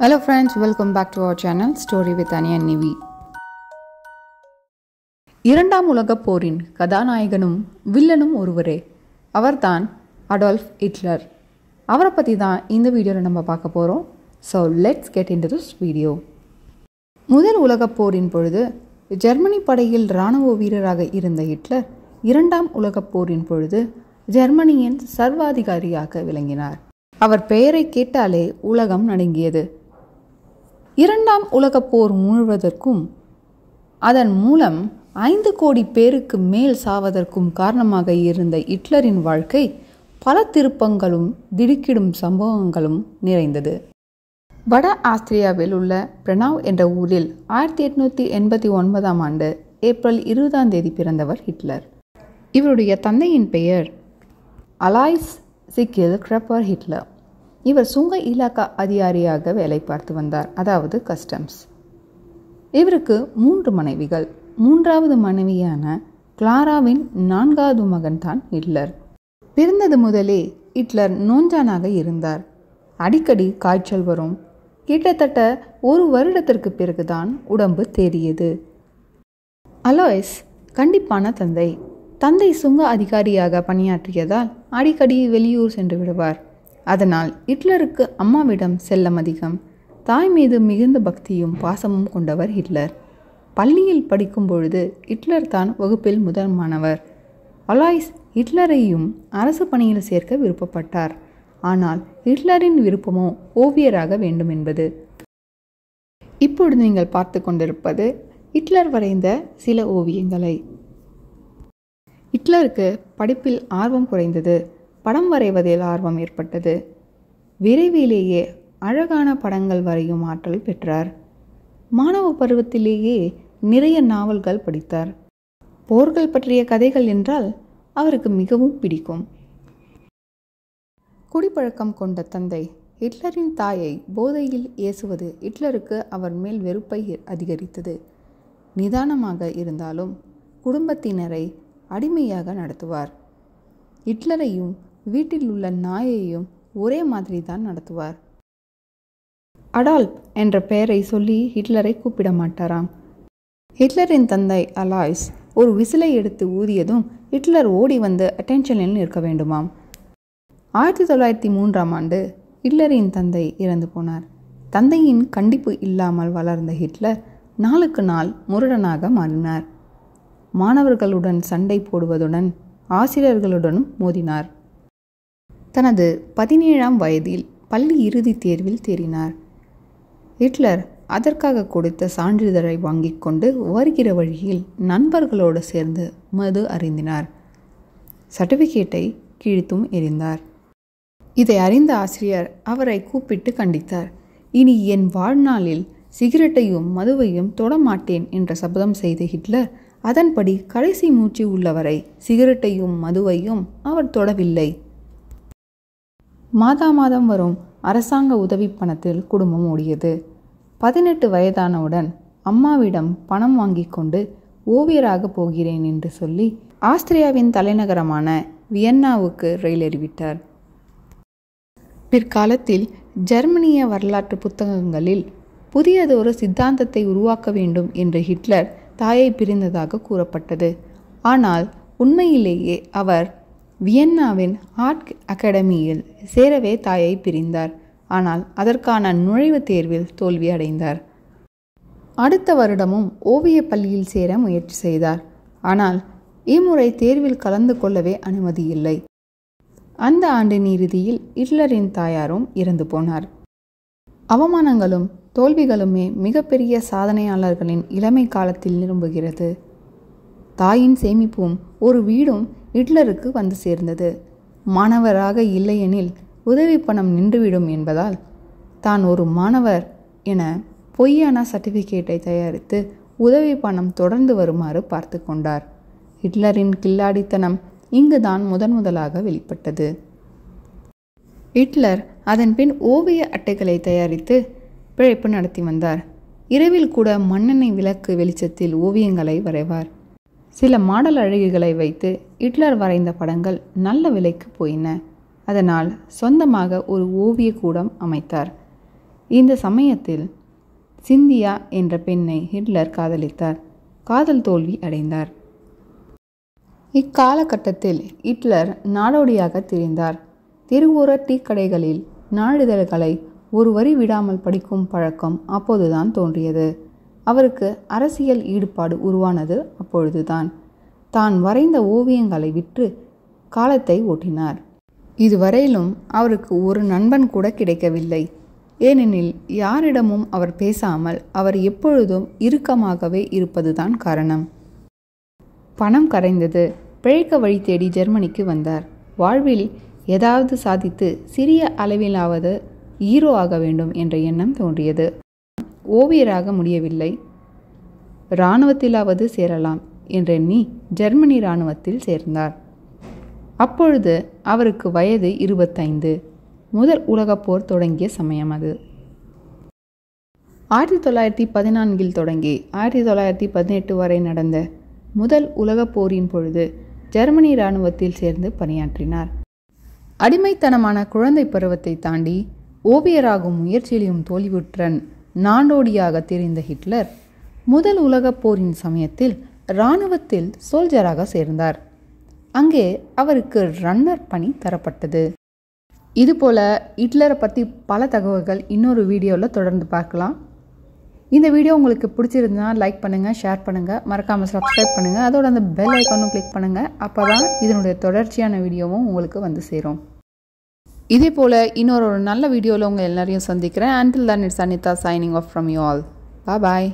Hello friends welcome back to our channel story with onion நிவி இரண்டாம் உலகப் போரின் கதாநாயகனும் வில்லனும் ஒருவரே. அவர்தான் அடால்ஃப் ஹிட்லர் அவரை பற்றி தான் இந்த வீடியோவில் நம்ம பார்க்க போகிறோம் so let's get into this video video முதல் உலகப் போரின் பொழுது ஜெர்மனி படையில் இராணுவ வீரராக இருந்த ஹிட்லர் இரண்டாம் உலகப் போரின் பொழுது ஜெர்மனியின் சர்வாதிகாரியாக விளங்கினார். அவர் பெயரை கேட்டாலே உலகம் நடுங்கியது. இரண்டாம் உலகப் போர் முழுவதற்கும் அதன் மூலம் ஐந்து கோடி பேருக்கு மேல் சாவதற்கும் காரணமாக இருந்த ஹிட்லரின் வாழ்க்கை பல திருப்பங்களும் திடுக்கிடும் சம்பவங்களும் நிறைந்தது. வட ஆஸ்திரியாவில் உள்ள பிரணாவ் என்ற ஊரில் ஆயிரத்தி எட்நூற்றி எண்பத்தி ஒன்பதாம் ஆண்டு ஏப்ரல் இருபதாம் தேதி பிறந்தவர் ஹிட்லர். இவருடைய தந்தையின் பெயர் அலாய்ஸ் சிக்கில் கிரப்பர் ஹிட்லர். இவர் சுங்க இலாக்கா அதிகாரியாக வேலை பார்த்து வந்தார். அதாவது கஸ்டம்ஸ். இவருக்கு மூன்று மனைவிகள். மூன்றாவது மனைவியான கிளாராவின் நான்காவது மகன் தான் ஹிட்லர். பிறந்தது முதலே ஹிட்லர் நோஞ்சானாக இருந்தார். அடிக்கடி காய்ச்சல் வரும். கிட்டத்தட்ட ஒரு வருடத்திற்கு பிறகுதான் உடம்பு தேறியது. அலோய்ஸ் கண்டிப்பான தந்தை. தந்தை சுங்க அதிகாரியாக பணியாற்றியதால் அடிக்கடி வெளியூர் சென்று விடுவார். அதனால் ஹிட்லருக்கு அம்மாவிடம் செல்லம் அதிகம் தாய் மீது மிகுந்த பக்தியும் பாசமும் கொண்டவர் ஹிட்லர். பள்ளியில் படிக்கும் பொழுது ஹிட்லர் தான் வகுப்பில் முதல் மாணவர். அலாய்ஸ் ஹிட்லரையும் அரசு பணியில் சேர்க்க விருப்பப்பட்டார். ஆனால் ஹிட்லரின் விருப்பமோ ஓவியராக வேண்டும் என்பது. இப்பொழுது நீங்கள் பார்த்து கொண்டிருப்பது ஹிட்லர் வரைந்த சில ஓவியங்களை. ஹிட்லருக்கு படிப்பில் ஆர்வம் குறைந்தது. படம் வரைவதில் ஆர்வம் ஏற்பட்டது. விரைவிலேயே அழகான படங்கள் வரையும் ஆற்றல் பெற்றார். மாணவ பருவத்திலேயே நிறைய நாவல்கள் படித்தார். போர்கள் பற்றிய கதைகள் என்றால் அவருக்கு மிகவும் பிடிக்கும். குடிப்பழக்கம் கொண்ட தந்தை ஹிட்லரின் தாயை போதையில் ஏசுவது ஹிட்லருக்கு அவர் மேல் வெறுப்பை அதிகரித்தது. நிதானமாக இருந்தாலும் குடும்பத்தினரை அடிமையாக நடத்துவார். ஹிட்லரையும் வீட்டில் உள்ள நாயையும் ஒரே மாதிரி தான் நடத்துவார். அடால்ப் என்ற பெயரை சொல்லி ஹிட்லரை கூப்பிட மாட்டாராம். ஹிட்லரின் தந்தை அலாய்ஸ் ஒரு விசிலை எடுத்து ஊதியதும் ஹிட்லர் ஓடி வந்து அட்டென்ஷனில் நிற்க வேண்டுமாம். ஆயிரத்தி தொள்ளாயிரத்தி மூன்றாம் ஆண்டு ஹிட்லரின் தந்தை இறந்து போனார். தந்தையின் கண்டிப்பு இல்லாமல் வளர்ந்த ஹிட்லர் நாளுக்கு நாள் முரடனாக மாறினார். மாணவர்களுடன் சண்டை போடுவதுடன் ஆசிரியர்களுடனும் மோதினார். தனது பதினேழாம் வயதில் பள்ளி இறுதித் தேர்வில் தேறினார். ஹிட்லர் அதற்காக கொடுத்த சான்றிதழை வாங்கிக் கொண்டு வருகிற வழியில் நண்பர்களோடு சேர்ந்து மது அறிந்தினார் சர்டிபிகேட்டை கிழித்தும் எறிந்தார். இதை அறிந்த ஆசிரியர் அவரை கூப்பிட்டு கண்டித்தார். இனி என் வாழ்நாளில் சிகரெட்டையும் மதுவையும் தொடமாட்டேன் என்ற சபதம் செய்த ஹிட்லர் அதன்படி கடைசி மூச்சு உள்ளவரை சிகரெட்டையும் மதுவையும் அவர் தொடவில்லை. மாதா மாதம் வரும் அரசாங்க உதவி பணத்தில் குடும்பம் ஓடியது. பதினெட்டு வயதானவுடன் அம்மாவிடம் பணம் வாங்கி கொண்டு ஓவியராக போகிறேன் என்று சொல்லி ஆஸ்திரியாவின் தலைநகரமான வியன்னாவுக்கு ரயில் ஏறிவிட்டார். பிற்காலத்தில் ஜெர்மனிய வரலாற்று புத்தகங்களில் புதியதொரு சித்தாந்தத்தை உருவாக்க வேண்டும் என்று ஹிட்லர் தாயை பிரிந்ததாக கூறப்பட்டது. ஆனால் உண்மையிலேயே அவர் வியன்னாவின் ஆர்ட் அகாடமியில் சேரவே தாயை பிரிந்தார். ஆனால் அதற்கான நுழைவுத் தேர்வில் தோல்வி அடைந்தார். அடுத்த வருடமும் ஓவியப் பள்ளியில் சேர முயற்சி செய்தார். ஆனால் இம்முறை தேர்வில் கலந்து கொள்ளவே அனுமதி இல்லை. அந்த ஆண்டின் இறுதியில் ஹிட்லரின் தாயாரும் இறந்து போனார். அவமானங்களும் தோல்விகளுமே மிகப்பெரிய சாதனையாளர்களின் இளமை காலத்தில் நிரம்புகிறது. தாயின் சேமிப்பும் ஒரு வீடும் ஹிட்லருக்கு வந்து சேர்ந்தது. மாணவராக இல்லையெனில் உதவி பணம் நின்றுவிடும் என்பதால் தான் ஒரு மாணவர் என பொய்யான சர்டிஃபிகேட்டை தயாரித்து உதவி பணம் தொடர்ந்து வருமாறு பார்த்து கொண்டார். ஹிட்லரின் கில்லாடித்தனம் இங்குதான் முதன் முதலாக வெளிப்பட்டது. ஹிட்லர் அதன் பின் ஓவிய அட்டைகளை தயாரித்து பிழைப்பு நடத்தி வந்தார். இரவில் கூட மண்ணெண்ணெய் விளக்கு வெளிச்சத்தில் ஓவியங்களை வரைவார். சில மாடல் அழகிகளை வைத்து ஹிட்லர் வரைந்த படங்கள் நல்ல விலைக்கு போயின. அதனால் சொந்தமாக ஒரு ஓவிய கூடம் அமைத்தார். இந்த சமயத்தில் சிந்தியா என்ற பெண்ணை ஹிட்லர் காதலித்தார். காதல் தோல்வி அடைந்தார். இக்காலகட்டத்தில் ஹிட்லர் நாடோடியாக திரிந்தார் தெருவோர டீ கடைகளில் நாளிதழ்களை ஒரு வரி விடாமல் படிக்கும் பழக்கம் அப்போதுதான் தோன்றியது. அவருக்கு அரசியல் ஈடுபாடு உருவானது அப்பொழுதுதான். தான் வரைந்த ஓவியங்களை விற்று காலத்தை ஓட்டினார். இதுவரையிலும் அவருக்கு ஒரு நண்பன் கூட கிடைக்கவில்லை. ஏனெனில் யாரிடமும் அவர் பேசாமல் அவர் எப்பொழுதும் இறுக்கமாகவே இருப்பதுதான் காரணம். பணம் கரைந்தது. பிழைக்க வழி தேடி ஜெர்மனிக்கு வந்தார். வாழ்வில் ஏதாவது சாதித்து சிறிய அளவிலாவது ஹீரோ ஆக வேண்டும் என்ற எண்ணம் தோன்றியது. ஓவியராக முடியவில்லை. இராணுவத்திலாவது சேரலாம் என்றெண்ணி ஜெர்மனி இராணுவத்தில் சேர்ந்தார். அப்பொழுது அவருக்கு வயது இருபத்தைந்து. முதல் உலகப் போர் தொடங்கிய சமயம் அது. ஆயிரத்தி தொள்ளாயிரத்தி பதினான்கில் தொடங்கி ஆயிரத்தி தொள்ளாயிரத்தி பதினெட்டு வரை நடந்த முதல் உலகப் போரின் பொழுது ஜெர்மனி இராணுவத்தில் சேர்ந்து பணியாற்றினார். அடிமைத்தனமான குழந்தை பருவத்தை தாண்டி ஓவியராகும் முயற்சியிலும் தோல்வியுற்றன் நாடோடியாக தெரிந்த ஹிட்லர் முதல் உலகப் போரின் சமயத்தில் இராணுவத்தில் சோல்ஜராக சேர்ந்தார். அங்கே அவருக்கு ரன்னர் பணி தரப்பட்டது. இதுபோல் ஹிட்லரை பற்றி பல தகவல்கள் இன்னொரு வீடியோவில் தொடர்ந்து பார்க்கலாம். இந்த வீடியோ உங்களுக்கு பிடிச்சிருந்தா லைக் பண்ணுங்கள் ஷேர் பண்ணுங்கள் மறக்காமல் சப்ஸ்கிரைப் பண்ணுங்கள் அதோட அந்த பெல் ஐக்கானும் கிளிக் பண்ணுங்கள் அப்போ தான் இதனுடைய தொடர்ச்சியான வீடியோவும் உங்களுக்கு வந்து சேரும். இதே போல் இன்னொரு ஒரு நல்ல வீடியோவில் உங்கள் எல்லாரையும் சந்திக்கிறேன். Until then it's Anitha signing off from you all பா பாய்